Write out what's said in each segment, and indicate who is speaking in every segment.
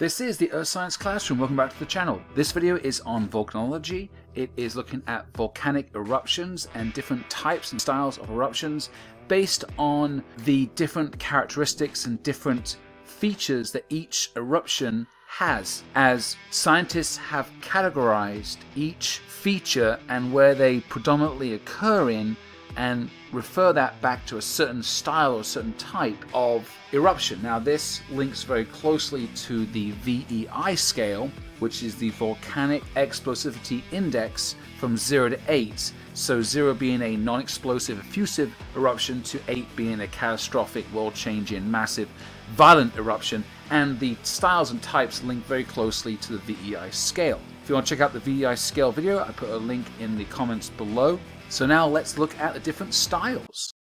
Speaker 1: This is the Earth Science Classroom. Welcome back to the channel. This video is on volcanology. It is looking at volcanic eruptions and different types and styles of eruptions based on the different characteristics and different features that each eruption has, as scientists have categorized each feature and where they predominantly occur in and refer that back to a certain style or certain type of eruption. Now, this links very closely to the VEI scale, which is the Volcanic Explosivity Index from 0 to 8. So, 0 being a non explosive effusive eruption, to 8 being a catastrophic, world changing, massive, violent eruption. And the styles and types link very closely to the VEI scale. If you want to check out the VEI scale video, I put a link in the comments below. So now let's look at the different styles.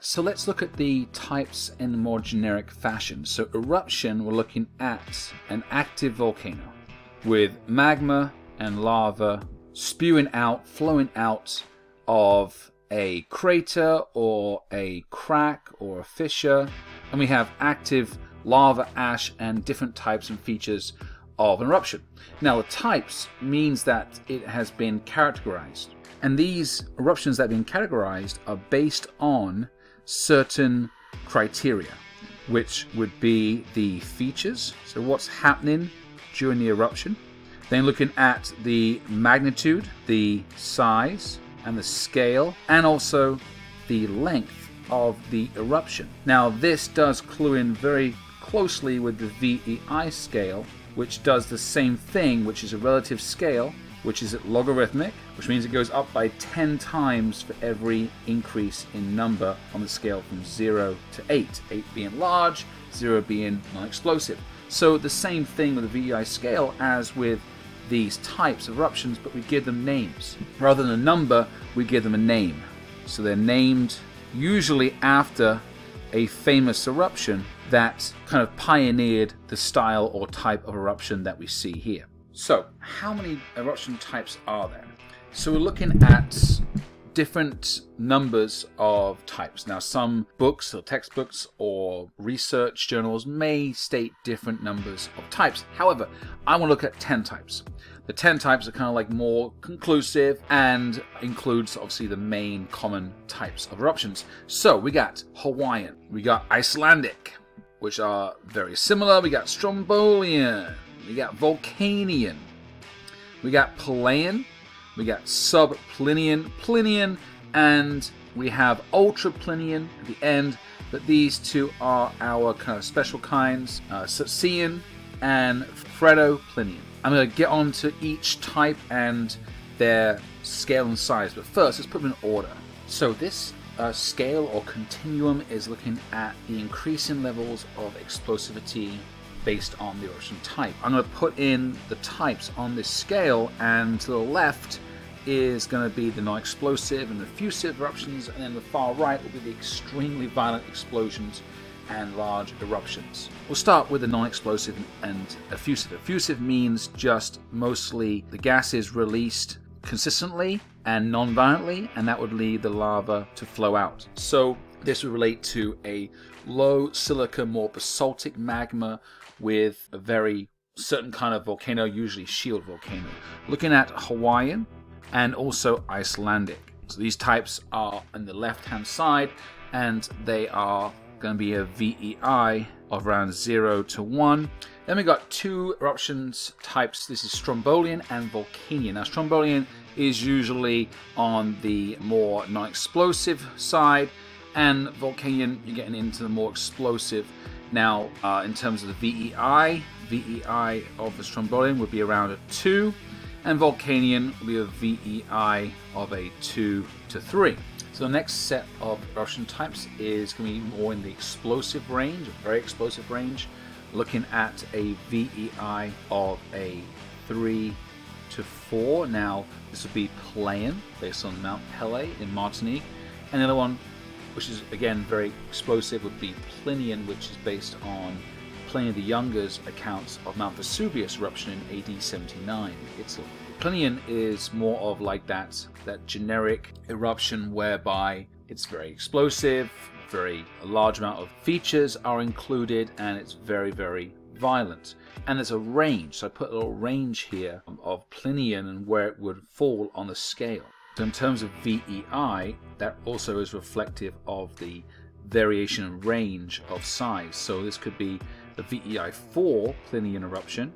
Speaker 1: So let's look at the types in a more generic fashion. So eruption, we're looking at an active volcano with magma and lava spewing out, flowing out of a crater or a crack or a fissure. And we have active lava, ash, and different types and features of an eruption. Now, the types means that it has been categorized. And these eruptions that have been categorized are based on certain criteria, which would be the features, so what's happening during the eruption, then looking at the magnitude, the size, and the scale, and also the length of the eruption. Now, this does clue in very closely with the VEI scale, which does the same thing, which is a relative scale, which is logarithmic, which means it goes up by 10 times for every increase in number on the scale from 0 to 8, 8 being large, 0 being non-explosive. So the same thing with the VEI scale as with these types of eruptions, but we give them names. Rather than a number, we give them a name. So they're named usually after a famous eruption that kind of pioneered the style or type of eruption that we see here. So, how many eruption types are there? So, we're looking at different numbers of types. Now, some books or textbooks or research journals may state different numbers of types. However, I want to look at 10 types. The 10 types are kind of like more conclusive and includes obviously the main common types of eruptions. So we got Hawaiian, we got Icelandic, which are very similar. We got Strombolian, we got Vulcanian, we got Peleian, we got Subplinian, Plinian, and we have Ultraplinian at the end. But these two are our kind of special kinds, uh, Surtseyan and Phreato-Plinian. I'm going to get on to each type and their scale and size, but first let's put them in order. So this uh, scale or continuum is looking at the increasing levels of explosivity based on the eruption type. I'm going to put in the types on this scale, and to the left is going to be the non-explosive and effusive eruptions, and then the far right will be the extremely violent explosions and large eruptions. We'll start with the non-explosive and effusive. Effusive means just mostly the gas is released consistently and non-violently, and that would lead the lava to flow out. So this would relate to a low silica, more basaltic magma with a very certain kind of volcano, usually shield volcano. Looking at Hawaiian and also Icelandic. So these types are on the left-hand side, and they are going to be a VEI of around 0 to 1. Then we got two eruptions types. This is Strombolian and Vulcanian. Now, Strombolian is usually on the more non-explosive side, and Vulcanian, you're getting into the more explosive. Now, uh, in terms of the VEI, VEI of the Strombolian would be around a 2, and Vulcanian will be a VEI of a 2 to 3. So the next set of eruption types is going to be more in the explosive range, very explosive range, looking at a VEI of a 3 to 4. Now, this would be Peleian, based on Mount Pele in Martinique. And the other one, which is again very explosive, would be Plinian, which is based on Pliny the Younger's accounts of Mount Vesuvius eruption in AD 79 in Italy. Plinian is more of like that that generic eruption whereby it's very explosive, very a large amount of features are included, and it's very very violent. And there's a range, so I put a little range here of Plinian and where it would fall on the scale. So in terms of VEI, that also is reflective of the variation and range of size. So this could be a VEI 4 Plinian eruption,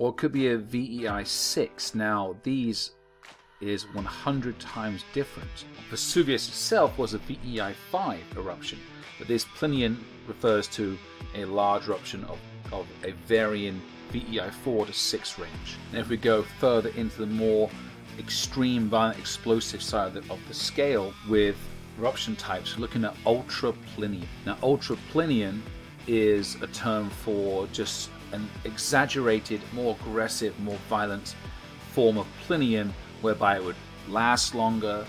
Speaker 1: or it could be a VEI 6. Now these is 100 times different. Vesuvius itself was a VEI 5 eruption, but this Plinian refers to a large eruption of, of a varying VEI 4 to 6 range. And if we go further into the more extreme violent explosive side of the, of the scale with eruption types, looking at ultra Plinian. Now ultra Plinian is a term for just an exaggerated, more aggressive, more violent form of Plinian whereby it would last longer,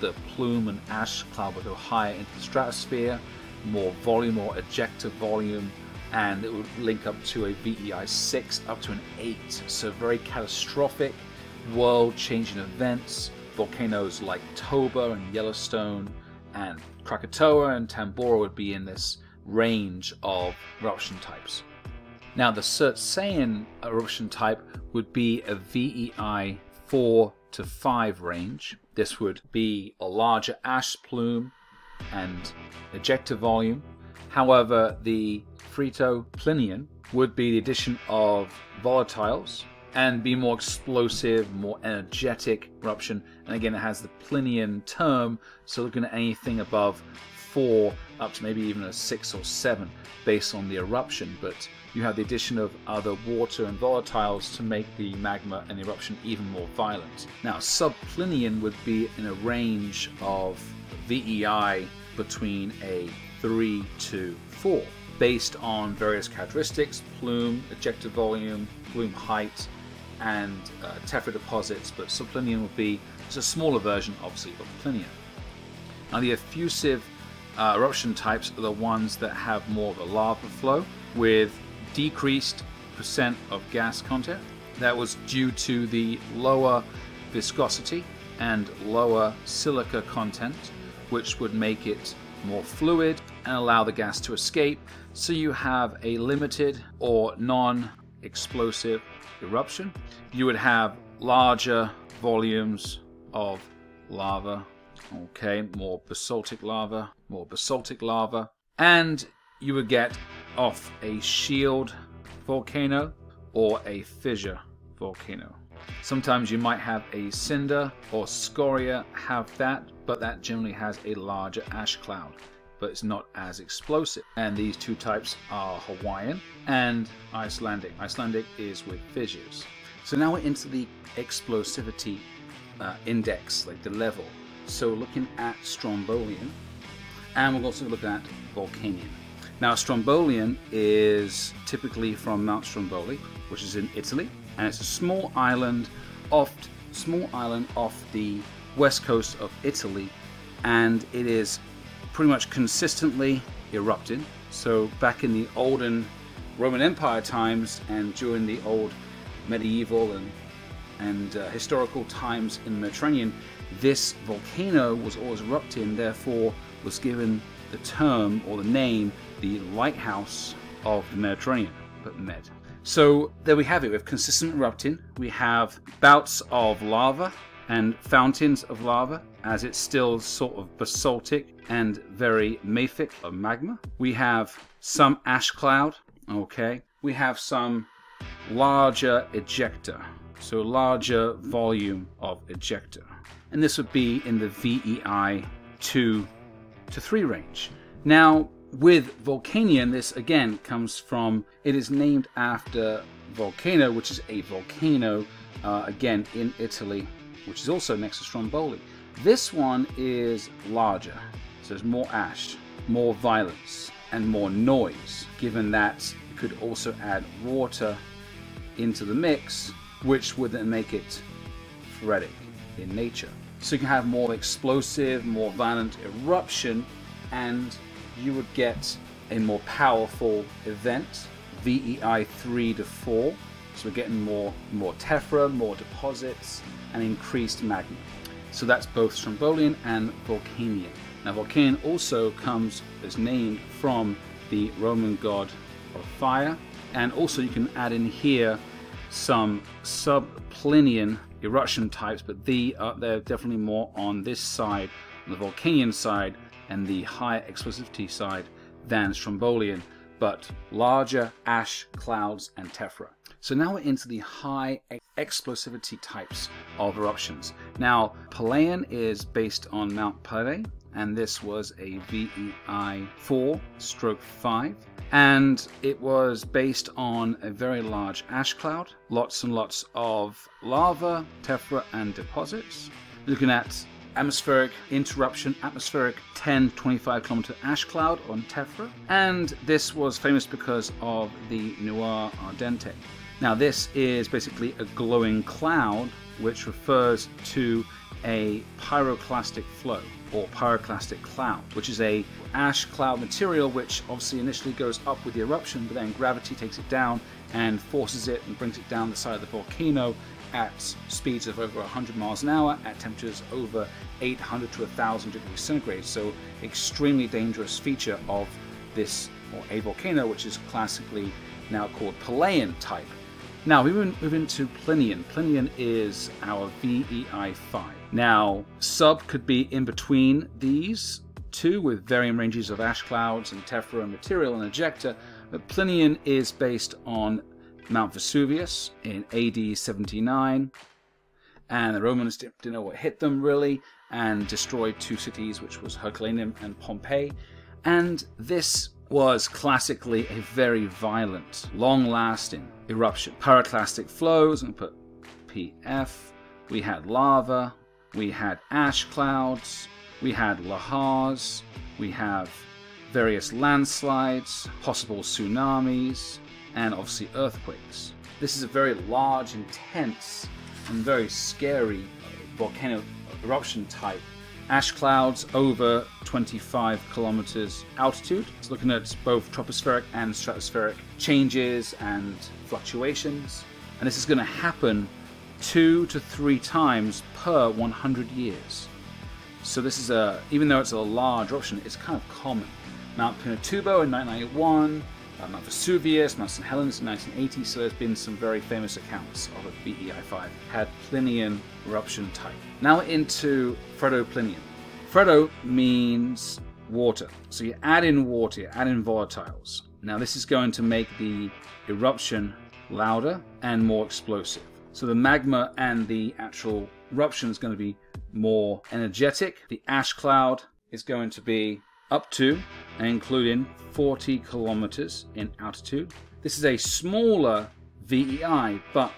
Speaker 1: the plume and ash cloud would go higher into the stratosphere, more volume or ejecta volume, and it would link up to a VEI 6 up to an 8. So very catastrophic, world-changing events. Volcanoes like Toba and Yellowstone and Krakatoa and Tambora would be in this range of eruption types. Now the Surtseyan eruption type would be a VEI 4 to 5 range. This would be a larger ash plume and ejector volume. However, the Phreato Plinian would be the addition of volatiles and be more explosive, more energetic eruption. And again, it has the Plinian term, so looking at anything above 4 up to maybe even a 6 or 7 based on the eruption. But you have the addition of other water and volatiles to make the magma and eruption even more violent. Now, subplinian would be in a range of VEI between a 3 to 4, based on various characteristics plume, ejecta volume, plume height, and uh, tephra deposits, but subplinian would be just a smaller version, obviously, of plinian. Now, the effusive uh, eruption types are the ones that have more of a lava flow with decreased percent of gas content. That was due to the lower viscosity and lower silica content, which would make it more fluid and allow the gas to escape. So you have a limited or non explosive eruption. You would have larger volumes of lava, okay, more basaltic lava, more basaltic lava, and you would get off a shield volcano or a fissure volcano. Sometimes you might have a cinder or scoria have that, but that generally has a larger ash cloud, but it's not as explosive. And these two types are Hawaiian and Icelandic. Icelandic is with fissures. So now we're into the explosivity uh, index, like the level. So we're looking at Strombolian, and we're also looking at Vulcanian. Now, Strombolian is typically from Mount Stromboli, which is in Italy, and it's a small island off small island off the west coast of Italy, and it is pretty much consistently erupting. So back in the olden Roman Empire times and during the old medieval and and uh, historical times in the Mediterranean, this volcano was always erupting, therefore was given the term or the name the lighthouse of the Mediterranean, but Med. So there we have it. We have consistent erupting. We have bouts of lava and fountains of lava as it's still sort of basaltic and very mafic of magma. We have some ash cloud, okay. We have some larger ejecta, so larger volume of ejecta. And this would be in the VEI 2 to 3 range. Now, with Vulcanian, this again comes from, it is named after Vulcano, which is a volcano, uh, again in Italy, which is also next to Stromboli. This one is larger, so there's more ash, more violence, and more noise, given that you could also add water into the mix, which would then make it frenetic in nature. So you can have more explosive, more violent eruption, and you would get a more powerful event, VEI 3 to 4. So we're getting more, more tephra, more deposits, and increased magma. So that's both Strombolian and Vulcanian. Now Vulcanian also comes as named from the Roman god of fire, and also you can add in here some sub-Plinian eruption types, but the, uh, they're definitely more on this side, on the Vulcanian side, and the higher explosivity side than Strombolian, but larger ash, clouds, and tephra. So now we're into the high explosivity types of eruptions. Now, Peleian is based on Mount Pelée, and this was a VEI 4 stroke 5 and it was based on a very large ash cloud, lots and lots of lava, tephra, and deposits. Looking at atmospheric interruption, atmospheric 10 25 kilometer ash cloud on Tephra, and this was famous because of the Nuée Ardente. Now, this is basically a glowing cloud which refers to a pyroclastic flow or pyroclastic cloud, which is a ash cloud material which obviously initially goes up with the eruption, but then gravity takes it down and forces it and brings it down the side of the volcano at speeds of over 100 miles an hour at temperatures over 800 to 1000 degrees centigrade. So extremely dangerous feature of this or a volcano, which is classically now called Peleian type. Now we move into Plinian. Plinian is our VEI 5. Now, sub could be in between these two with varying ranges of ash clouds and tephra and material and ejecta, but Plinian is based on Mount Vesuvius in AD 79, and the Romans didn't know what hit them really, and destroyed two cities, which was Herculaneum and Pompeii. And this was classically a very violent, long-lasting eruption. Pyroclastic flows, and put PF. We had lava, we had ash clouds, we had lahars, we have various landslides, possible tsunamis, and obviously earthquakes. This is a very large, intense, and very scary volcano eruption type. Ash clouds over 25 kilometers altitude. It's looking at both tropospheric and stratospheric changes and fluctuations. And this is going to happen two to three times per 100 years. So this is a, even though it's a large eruption, it's kind of common. Mount Pinatubo in 1991, uh, Mount Vesuvius, Mount St. Helens in 1980, so there's been some very famous accounts of a VEI-5 had Plinian eruption type. Now into Phreato-Plinian. Phreato means water, so you add in water, you add in volatiles. Now this is going to make the eruption louder and more explosive. So the magma and the actual eruption is going to be more energetic. The ash cloud is going to be up to including 40 kilometers in altitude. This is a smaller VEI, but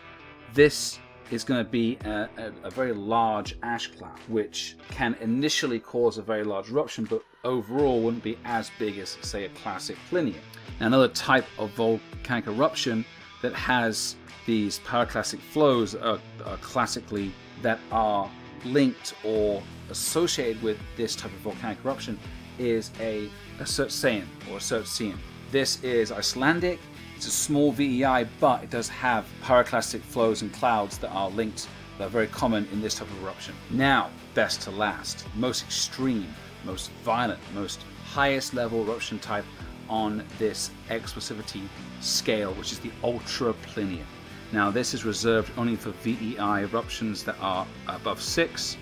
Speaker 1: this is going to be a, a, a, very large ash cloud, which can initially cause a very large eruption, but overall wouldn't be as big as, say, a classic Plinian. Another type of volcanic eruption that has these pyroclastic flows are, are classically that are linked or associated with this type of volcanic eruption is a, a Surtseyan or a Surtseyan. This is Icelandic. It's a small VEI, but it does have pyroclastic flows and clouds that are linked, that are very common in this type of eruption. Now, best to last, most extreme, most violent, most highest level eruption type on this explosivity scale, which is the Ultra Plinian. Now, this is reserved only for VEI eruptions that are above 6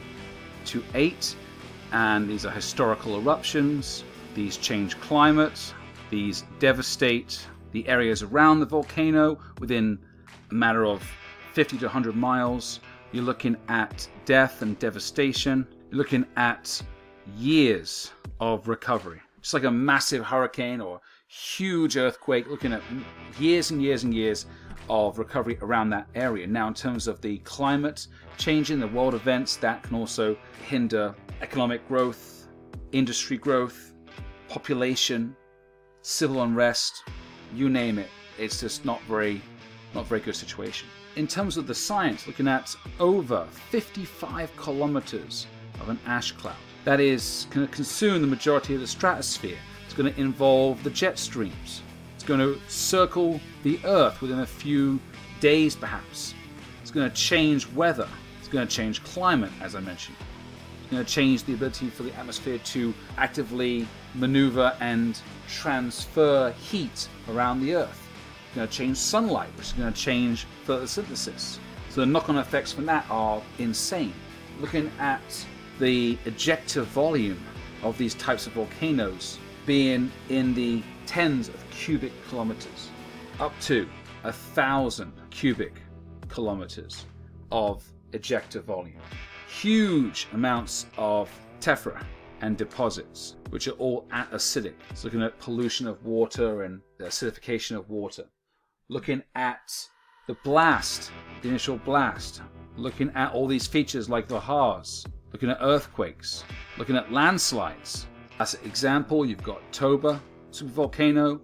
Speaker 1: to 8 and these are historical eruptions. These change climate, these devastate the areas around the volcano within a matter of 50 to 100 miles. You're looking at death and devastation. You're looking at years of recovery. Just like a massive hurricane or huge earthquake, looking at years and years and years of recovery around that area. Now, in terms of the climate changing, the world events, that can also hinder economic growth, industry growth, population, civil unrest, you name it. It's just not very, not very good situation. In terms of the science, looking at over 55 kilometers of an ash cloud. That is going to consume the majority of the stratosphere. It's going to involve the jet streams. It's going to circle the Earth within a few days perhaps. It's going to change weather. It's going to change climate, as I mentioned. Going to change the ability for the atmosphere to actively maneuver and transfer heat around the Earth. It's going to change sunlight, which is going to change photosynthesis. So the knock-on effects from that are insane. Looking at the ejecta volume of these types of volcanoes being in the tens of cubic kilometers, up to a thousand cubic kilometers of ejecta volume. Huge amounts of tephra and deposits, which are all acidic. So looking at pollution of water and acidification of water. Looking at the blast, the initial blast. Looking at all these features like the HARS. Looking at earthquakes. Looking at landslides. As an example, you've got Toba, supervolcano.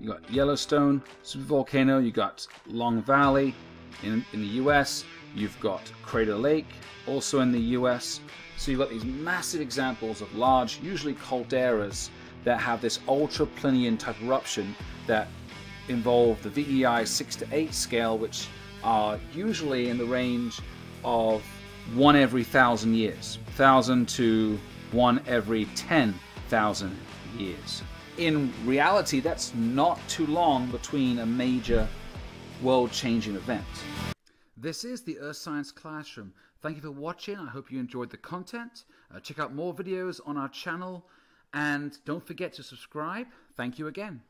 Speaker 1: You've got Yellowstone, supervolcano. You've got Long Valley in, in the US. You've got Crater Lake, also in the US. So you've got these massive examples of large, usually calderas, that have this ultra Plinian type eruption that involve the VEI 6 to 8 scale, which are usually in the range of one every thousand years, thousand to one every 10,000 years. In reality, that's not too long between a major world changing event. This is the Earth Science Classroom. Thank you for watching. I hope you enjoyed the content. Uh, check out more videos on our channel and don't forget to subscribe. Thank you again.